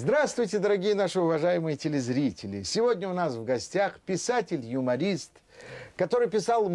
Здравствуйте, дорогие наши уважаемые телезрители. Сегодня у нас в гостях писатель-юморист, который писал